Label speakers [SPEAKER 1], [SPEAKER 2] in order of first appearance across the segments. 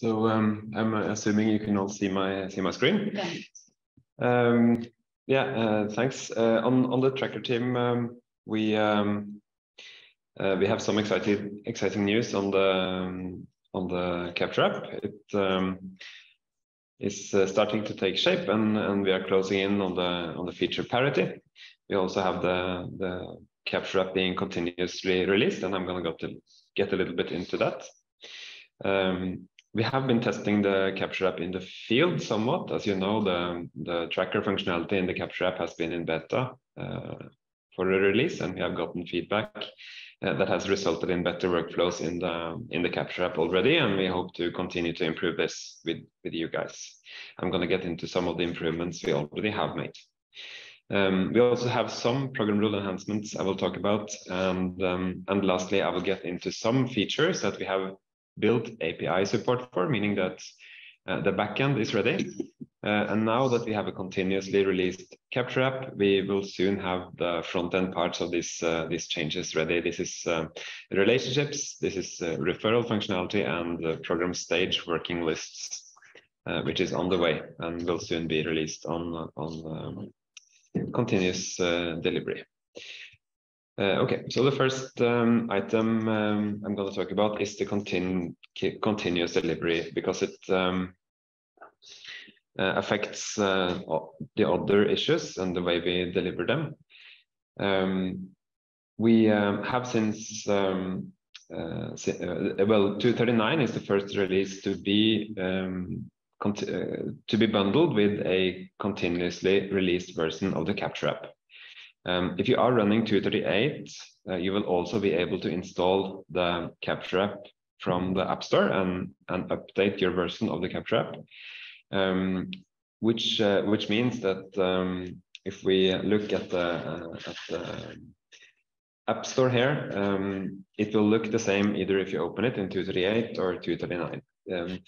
[SPEAKER 1] So um, I'm assuming you can all see my see my screen. Yeah. Um, yeah. Uh, thanks. Uh, on on the tracker team, um, we um, uh, we have some exciting exciting news on the um, on the Capture app. It um, is uh, starting to take shape, and and we are closing in on the on the feature parity. We also have the the Capture app being continuously released, and I'm going to go to get a little bit into that. Um, we have been testing the Capture app in the field somewhat. As you know, the, the tracker functionality in the Capture app has been in beta uh, for a release, and we have gotten feedback uh, that has resulted in better workflows in the in the Capture app already, and we hope to continue to improve this with, with you guys. I'm going to get into some of the improvements we already have made. Um, we also have some program rule enhancements I will talk about, and um, and lastly, I will get into some features that we have built API support for, meaning that uh, the backend is ready. Uh, and now that we have a continuously released Capture app, we will soon have the front-end parts of this, uh, these changes ready. This is uh, relationships, this is uh, referral functionality, and the program stage working lists, uh, which is on the way and will soon be released on, on um, continuous delivery. Uh, okay, so the first um, item um, I'm going to talk about is the continu continuous delivery because it um, uh, affects uh, the other issues and the way we deliver them. Um, we um, have since, um, uh, uh, well, 239 is the first release to be uh, to be bundled with a continuously released version of the Capture app. Um, if you are running 238, uh, you will also be able to install the Capture app from the App Store and, and update your version of the Capture app, um, which uh, which means that um, if we look at the, uh, at the App Store here, um, it will look the same either if you open it in 238 or 239. Um,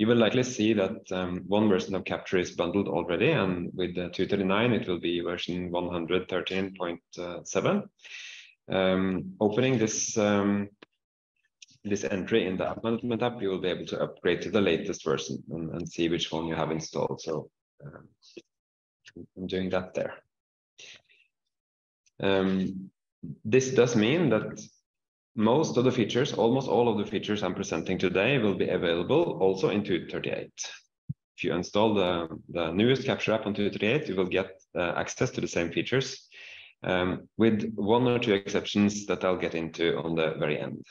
[SPEAKER 1] you will likely see that um, one version of Capture is bundled already, and with the 239, it will be version 113.7. Um, opening this um, this entry in the app management app, you will be able to upgrade to the latest version and, and see which one you have installed. So um, I'm doing that there. Um, this does mean that most of the features, almost all of the features I'm presenting today will be available also in 238. If you install the, the newest Capture app on 238, you will get uh, access to the same features um, with one or two exceptions that I'll get into on the very end.